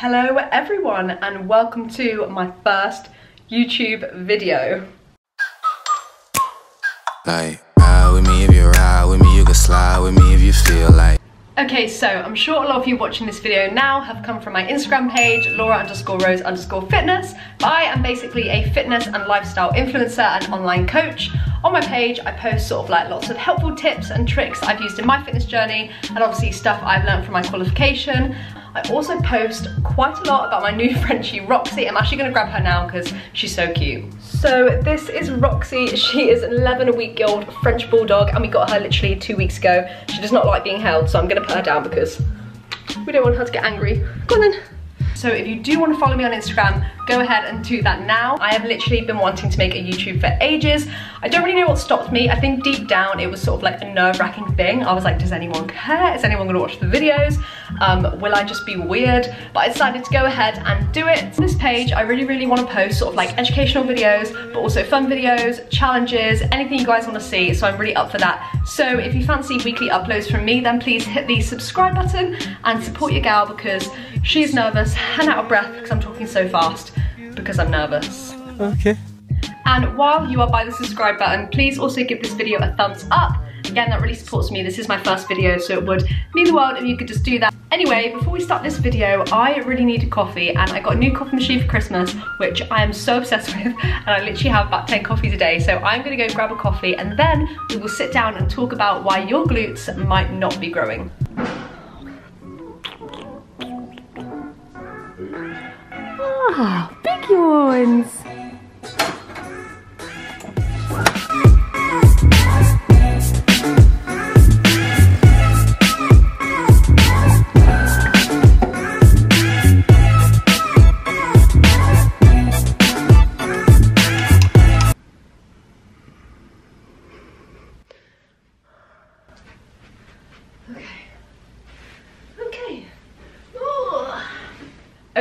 Hello everyone and welcome to my first YouTube video. Like, ride with me if you ride with me, you can slide with me if you feel like. Okay, so I'm sure a lot of you watching this video now have come from my Instagram page, Laura underscore Rose underscore fitness. I am basically a fitness and lifestyle influencer and online coach. On my page, I post sort of like lots of helpful tips and tricks I've used in my fitness journey and obviously stuff I've learned from my qualification. I also post quite a lot about my new Frenchie Roxy. I'm actually gonna grab her now because she's so cute. So this is Roxy. She is an 11 week old French Bulldog and we got her literally two weeks ago. She does not like being held, so I'm gonna put her down because we don't want her to get angry. Go on then. So if you do want to follow me on Instagram, go ahead and do that now. I have literally been wanting to make a YouTube for ages. I don't really know what stopped me. I think deep down it was sort of like a nerve-wracking thing. I was like, does anyone care? Is anyone gonna watch the videos? Um, will I just be weird? But I decided to go ahead and do it. On this page, I really, really want to post sort of like educational videos, but also fun videos, challenges, anything you guys want to see. So I'm really up for that. So if you fancy weekly uploads from me, then please hit the subscribe button and support your gal because she's nervous and out of breath because I'm talking so fast because I'm nervous. Okay. And while you are by the subscribe button, please also give this video a thumbs up. Again, that really supports me. This is my first video, so it would mean the world if you could just do that. Anyway, before we start this video, I really need a coffee and I got a new coffee machine for Christmas, which I am so obsessed with, and I literally have about 10 coffees a day. So I'm gonna go grab a coffee and then we will sit down and talk about why your glutes might not be growing. Ah, big ones.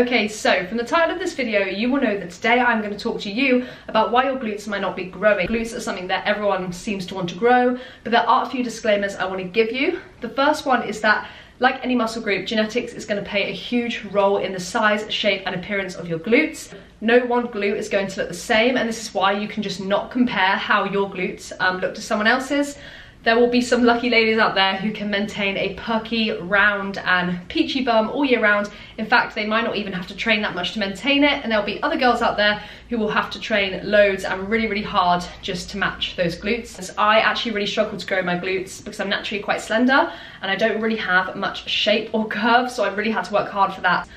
Okay, so from the title of this video, you will know that today I'm going to talk to you about why your glutes might not be growing. Glutes are something that everyone seems to want to grow, but there are a few disclaimers I want to give you. The first one is that like any muscle group, genetics is going to play a huge role in the size, shape and appearance of your glutes. No one glute is going to look the same and this is why you can just not compare how your glutes um, look to someone else's. There will be some lucky ladies out there who can maintain a perky, round and peachy bum all year round. In fact, they might not even have to train that much to maintain it. And there'll be other girls out there who will have to train loads and really, really hard just to match those glutes. As I actually really struggle to grow my glutes because I'm naturally quite slender and I don't really have much shape or curve. So I really had to work hard for that.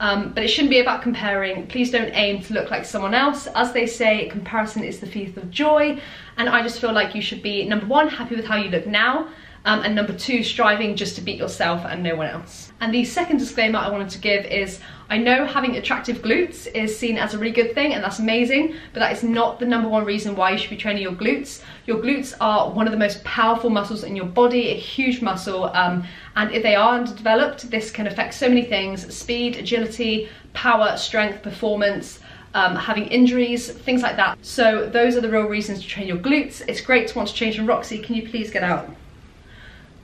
Um, but it shouldn't be about comparing. Please don't aim to look like someone else. As they say, comparison is the thief of joy. And I just feel like you should be, number one, happy with how you look now. Um, and number two, striving just to beat yourself and no one else. And the second disclaimer I wanted to give is, I know having attractive glutes is seen as a really good thing and that's amazing, but that is not the number one reason why you should be training your glutes. Your glutes are one of the most powerful muscles in your body, a huge muscle, um, and if they are underdeveloped, this can affect so many things, speed, agility, power, strength, performance, um, having injuries, things like that. So those are the real reasons to train your glutes. It's great to want to change from Roxy. Can you please get out?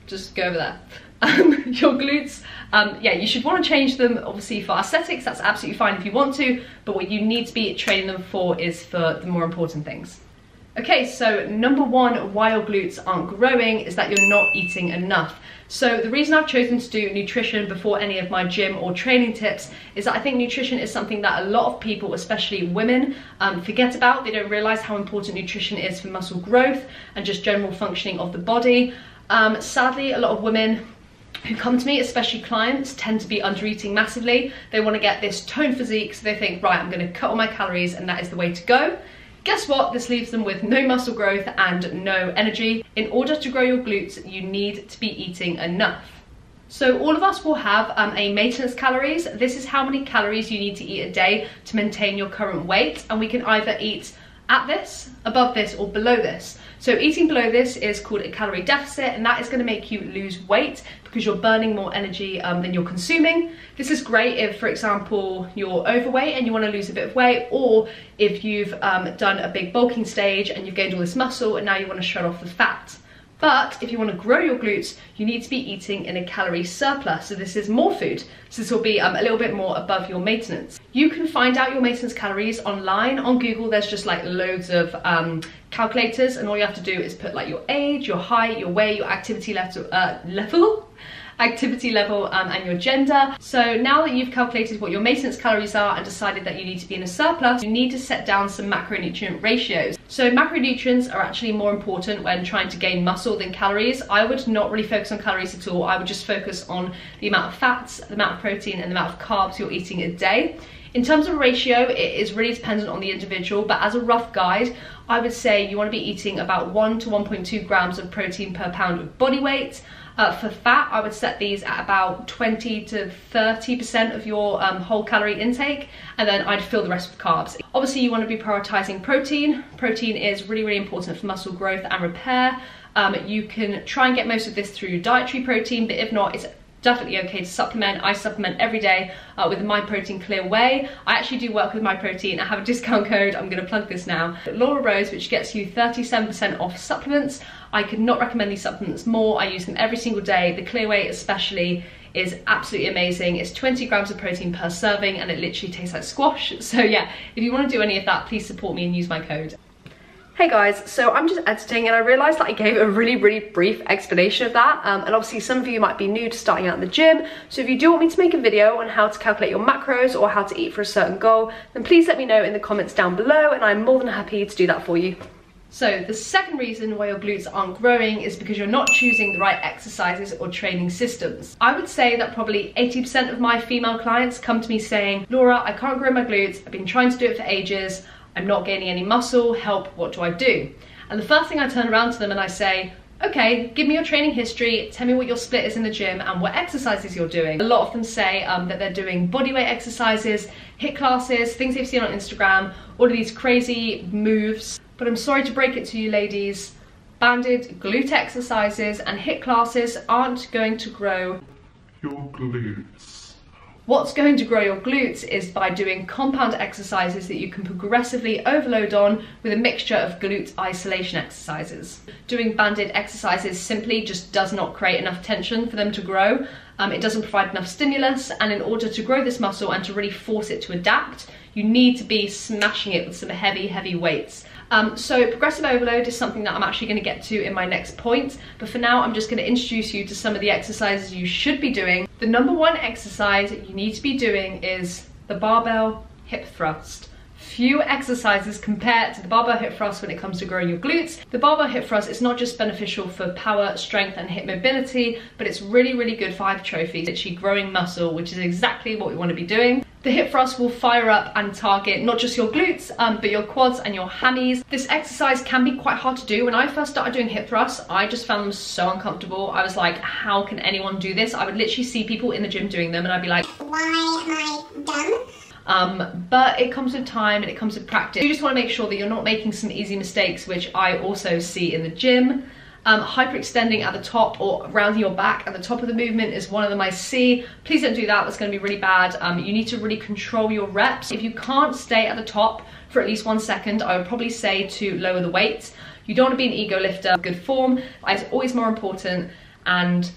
Just go over there. Um, your glutes, um, yeah, you should want to change them obviously for aesthetics, that's absolutely fine if you want to, but what you need to be training them for is for the more important things. Okay, so number one, why your glutes aren't growing is that you're not eating enough. So the reason I've chosen to do nutrition before any of my gym or training tips is that I think nutrition is something that a lot of people, especially women, um, forget about. They don't realize how important nutrition is for muscle growth and just general functioning of the body. Um, sadly, a lot of women who come to me, especially clients, tend to be under eating massively. They want to get this toned physique, so they think, right, I'm going to cut all my calories and that is the way to go. Guess what? This leaves them with no muscle growth and no energy. In order to grow your glutes, you need to be eating enough. So all of us will have um, a maintenance calories. This is how many calories you need to eat a day to maintain your current weight. And we can either eat at this, above this, or below this. So eating below this is called a calorie deficit and that is going to make you lose weight because you're burning more energy um, than you're consuming. This is great if, for example, you're overweight and you want to lose a bit of weight or if you've um, done a big bulking stage and you've gained all this muscle and now you want to shred off the fat. But if you want to grow your glutes, you need to be eating in a calorie surplus. So this is more food. So this will be um, a little bit more above your maintenance. You can find out your maintenance calories online. On Google, there's just like loads of um, calculators and all you have to do is put like your age, your height, your weight, your activity level, uh, level activity level um, and your gender. So now that you've calculated what your maintenance calories are and decided that you need to be in a surplus, you need to set down some macronutrient ratios. So macronutrients are actually more important when trying to gain muscle than calories. I would not really focus on calories at all. I would just focus on the amount of fats, the amount of protein and the amount of carbs you're eating a day. In terms of ratio, it is really dependent on the individual, but as a rough guide, I would say you want to be eating about 1 to 1.2 grams of protein per pound of body weight. Uh, for fat, I would set these at about 20 to 30% of your um, whole calorie intake, and then I'd fill the rest with carbs. Obviously, you want to be prioritizing protein. Protein is really, really important for muscle growth and repair. Um, you can try and get most of this through dietary protein, but if not, it's definitely okay to supplement. I supplement every day uh, with Myprotein Clear Whey. I actually do work with Myprotein. I have a discount code. I'm going to plug this now. Laura Rose, which gets you 37% off supplements. I could not recommend these supplements more. I use them every single day. The Clear Whey especially is absolutely amazing. It's 20 grams of protein per serving and it literally tastes like squash. So yeah, if you want to do any of that, please support me and use my code. Hey guys, so I'm just editing and I realised that I gave a really, really brief explanation of that. Um, and obviously some of you might be new to starting out in the gym. So if you do want me to make a video on how to calculate your macros or how to eat for a certain goal, then please let me know in the comments down below and I'm more than happy to do that for you. So the second reason why your glutes aren't growing is because you're not choosing the right exercises or training systems. I would say that probably 80% of my female clients come to me saying, Laura, I can't grow my glutes. I've been trying to do it for ages. I'm not gaining any muscle, help, what do I do? And the first thing I turn around to them and I say, okay, give me your training history, tell me what your split is in the gym and what exercises you're doing. A lot of them say um, that they're doing bodyweight exercises, HIIT classes, things they've seen on Instagram, all of these crazy moves. But I'm sorry to break it to you ladies, banded glute exercises and HIIT classes aren't going to grow your glutes. What's going to grow your glutes is by doing compound exercises that you can progressively overload on with a mixture of glute isolation exercises. Doing banded exercises simply just does not create enough tension for them to grow. Um, it doesn't provide enough stimulus and in order to grow this muscle and to really force it to adapt, you need to be smashing it with some heavy, heavy weights. Um, so progressive overload is something that I'm actually going to get to in my next point, but for now I'm just going to introduce you to some of the exercises you should be doing. The number one exercise you need to be doing is the barbell hip thrust few exercises compared to the barbell hip thrust when it comes to growing your glutes. The barbell hip thrust is not just beneficial for power, strength and hip mobility, but it's really, really good for hypertrophy, literally growing muscle, which is exactly what we want to be doing. The hip thrust will fire up and target not just your glutes, um, but your quads and your hammies. This exercise can be quite hard to do. When I first started doing hip thrusts, I just found them so uncomfortable. I was like, how can anyone do this? I would literally see people in the gym doing them and I'd be like, why am I dumb? Um, but it comes with time and it comes with practice. You just want to make sure that you're not making some easy mistakes, which I also see in the gym. Um, hyperextending at the top or rounding your back at the top of the movement is one of them I see. Please don't do that, that's gonna be really bad. Um, you need to really control your reps. If you can't stay at the top for at least one second, I would probably say to lower the weight. You don't wanna be an ego lifter, good form is always more important and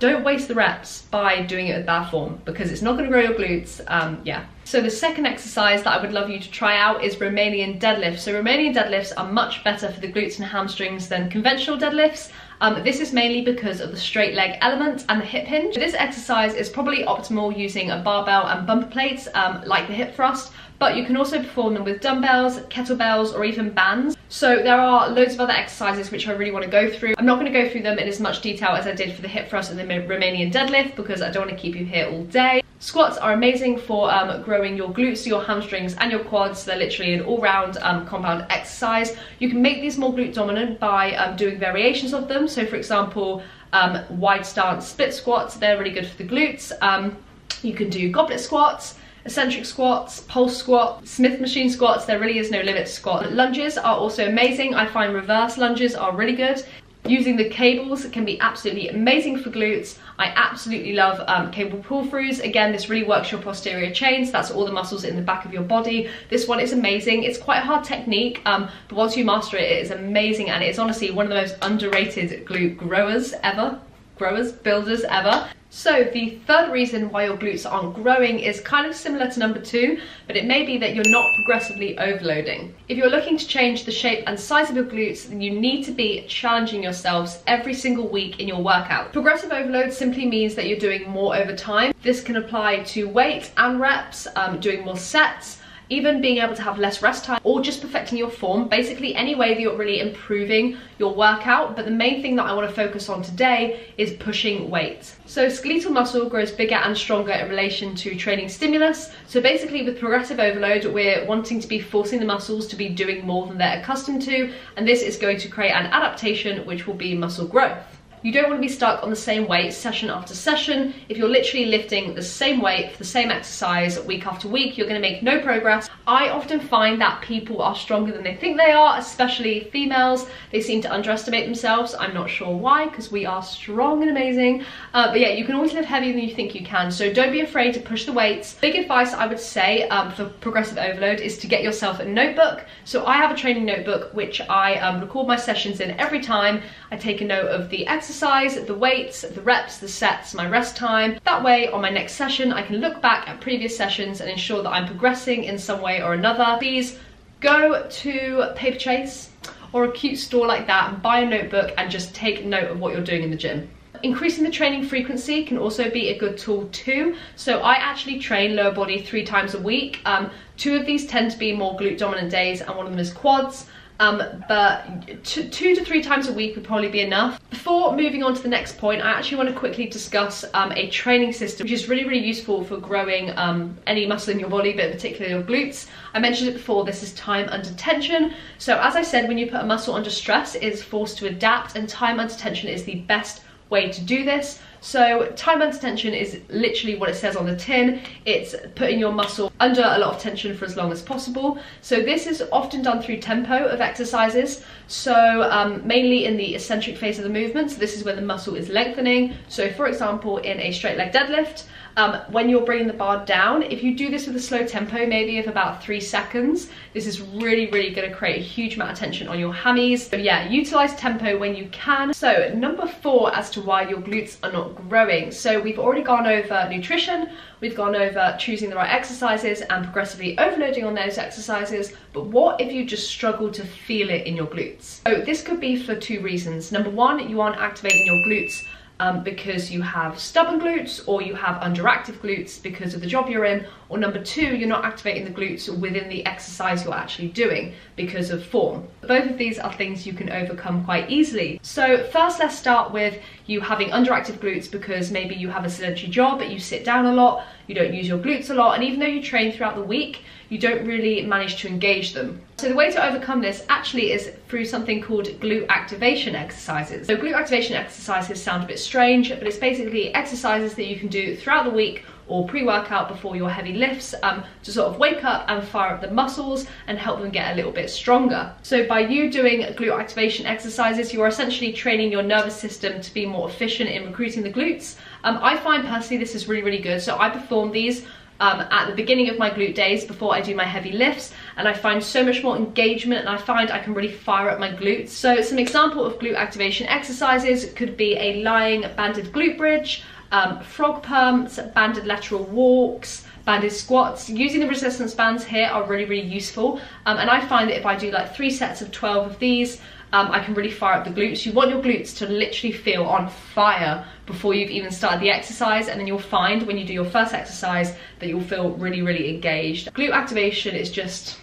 don't waste the reps by doing it with bad form because it's not gonna grow your glutes, um, yeah. So the second exercise that I would love you to try out is Romanian deadlifts. So Romanian deadlifts are much better for the glutes and hamstrings than conventional deadlifts. Um, this is mainly because of the straight leg element and the hip hinge. This exercise is probably optimal using a barbell and bumper plates um, like the hip thrust, but you can also perform them with dumbbells, kettlebells, or even bands. So there are loads of other exercises which I really want to go through. I'm not going to go through them in as much detail as I did for the hip thrust and the Romanian deadlift because I don't want to keep you here all day. Squats are amazing for um, growing your glutes, your hamstrings and your quads. They're literally an all-round um, compound exercise. You can make these more glute dominant by um, doing variations of them. So for example, um, wide stance split squats, they're really good for the glutes. Um, you can do goblet squats, eccentric squats, pulse squat, Smith machine squats, there really is no limit to squat. Lunges are also amazing. I find reverse lunges are really good. Using the cables can be absolutely amazing for glutes. I absolutely love um, cable pull throughs. Again, this really works your posterior chains. That's all the muscles in the back of your body. This one is amazing. It's quite a hard technique, um, but once you master it, it is amazing. And it's honestly one of the most underrated glute growers ever growers, builders ever. So the third reason why your glutes aren't growing is kind of similar to number two, but it may be that you're not progressively overloading. If you're looking to change the shape and size of your glutes, then you need to be challenging yourselves every single week in your workout. Progressive overload simply means that you're doing more over time. This can apply to weight and reps, um, doing more sets, even being able to have less rest time or just perfecting your form basically any way that you're really improving your workout. But the main thing that I want to focus on today is pushing weight. So skeletal muscle grows bigger and stronger in relation to training stimulus. So basically with progressive overload we're wanting to be forcing the muscles to be doing more than they're accustomed to. And this is going to create an adaptation which will be muscle growth you don't want to be stuck on the same weight session after session. If you're literally lifting the same weight for the same exercise week after week, you're going to make no progress. I often find that people are stronger than they think they are, especially females. They seem to underestimate themselves. I'm not sure why, because we are strong and amazing. Uh, but yeah, you can always lift heavier than you think you can. So don't be afraid to push the weights. Big advice I would say um, for progressive overload is to get yourself a notebook. So I have a training notebook, which I um, record my sessions in every time. I take a note of the exercise exercise, the weights, the reps, the sets, my rest time. That way on my next session, I can look back at previous sessions and ensure that I'm progressing in some way or another. Please go to Paperchase or a cute store like that and buy a notebook and just take note of what you're doing in the gym. Increasing the training frequency can also be a good tool too. So I actually train lower body three times a week. Um, two of these tend to be more glute dominant days and one of them is quads um, but two to three times a week would probably be enough. Before moving on to the next point, I actually want to quickly discuss um, a training system which is really, really useful for growing um, any muscle in your body, but particularly your glutes. I mentioned it before, this is time under tension. So as I said, when you put a muscle under stress, it is forced to adapt and time under tension is the best way to do this. So time under tension is literally what it says on the tin. It's putting your muscle under a lot of tension for as long as possible. So this is often done through tempo of exercises. So um, mainly in the eccentric phase of the movement. So this is where the muscle is lengthening. So for example, in a straight leg deadlift, um, when you're bringing the bar down, if you do this with a slow tempo, maybe of about three seconds, this is really, really gonna create a huge amount of tension on your hammies. So yeah, utilize tempo when you can. So number four as to why your glutes are not growing. So we've already gone over nutrition, we've gone over choosing the right exercises and progressively overloading on those exercises, but what if you just struggle to feel it in your glutes? So this could be for two reasons. Number one, you aren't activating your glutes um, because you have stubborn glutes or you have underactive glutes because of the job you're in, or number two, you're not activating the glutes within the exercise you're actually doing because of form. Both of these are things you can overcome quite easily. So first let's start with you having underactive glutes because maybe you have a sedentary job, but you sit down a lot, you don't use your glutes a lot, and even though you train throughout the week, you don't really manage to engage them. So the way to overcome this actually is through something called glute activation exercises. So glute activation exercises sound a bit strange, but it's basically exercises that you can do throughout the week or pre-workout before your heavy lifts um, to sort of wake up and fire up the muscles and help them get a little bit stronger. So by you doing glute activation exercises, you're essentially training your nervous system to be more efficient in recruiting the glutes. Um, I find personally this is really, really good. So I perform these um, at the beginning of my glute days before I do my heavy lifts and I find so much more engagement and I find I can really fire up my glutes. So some example of glute activation exercises could be a lying banded glute bridge, um, frog pumps, banded lateral walks, banded squats. Using the resistance bands here are really, really useful. Um, and I find that if I do like three sets of 12 of these, um, I can really fire up the glutes. You want your glutes to literally feel on fire before you've even started the exercise and then you'll find when you do your first exercise that you'll feel really, really engaged. Glute activation is just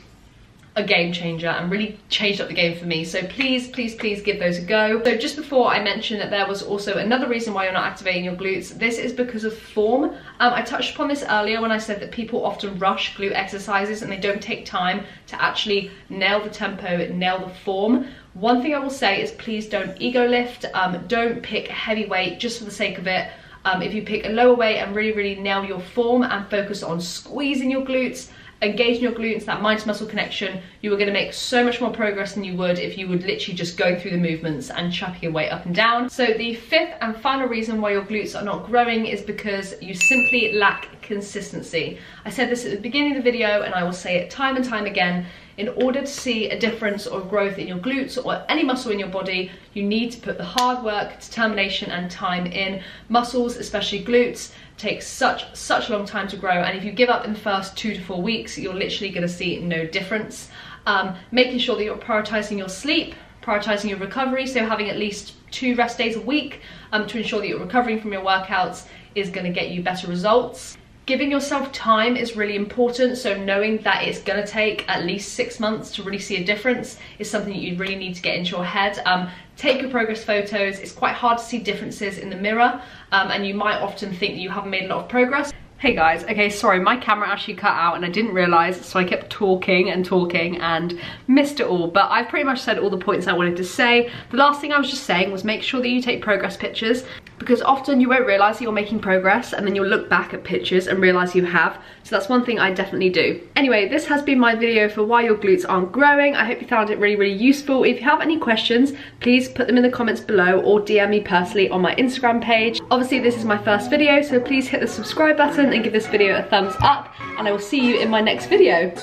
a game changer and really changed up the game for me. So please, please, please give those a go. So just before I mentioned that there was also another reason why you're not activating your glutes, this is because of form. Um, I touched upon this earlier when I said that people often rush glute exercises and they don't take time to actually nail the tempo, nail the form. One thing I will say is please don't ego lift, um, don't pick heavy weight just for the sake of it. Um, if you pick a lower weight and really, really nail your form and focus on squeezing your glutes, engaging your glutes, that mind to muscle connection, you are gonna make so much more progress than you would if you would literally just go through the movements and chucking your weight up and down. So the fifth and final reason why your glutes are not growing is because you simply lack consistency. I said this at the beginning of the video and I will say it time and time again. In order to see a difference or growth in your glutes or any muscle in your body, you need to put the hard work, determination and time in. Muscles, especially glutes, take such, such a long time to grow and if you give up in the first two to four weeks, you're literally gonna see no difference. Um, making sure that you're prioritizing your sleep, prioritizing your recovery, so having at least two rest days a week um, to ensure that you're recovering from your workouts is gonna get you better results. Giving yourself time is really important, so knowing that it's gonna take at least six months to really see a difference is something that you really need to get into your head. Um, take your progress photos, it's quite hard to see differences in the mirror, um, and you might often think that you haven't made a lot of progress. Hey guys, okay, sorry, my camera actually cut out and I didn't realize, so I kept talking and talking and missed it all, but I've pretty much said all the points I wanted to say. The last thing I was just saying was make sure that you take progress pictures because often you won't realize that you're making progress and then you'll look back at pictures and realize you have. So that's one thing I definitely do. Anyway, this has been my video for why your glutes aren't growing. I hope you found it really, really useful. If you have any questions, please put them in the comments below or DM me personally on my Instagram page. Obviously, this is my first video, so please hit the subscribe button and give this video a thumbs up and I will see you in my next video.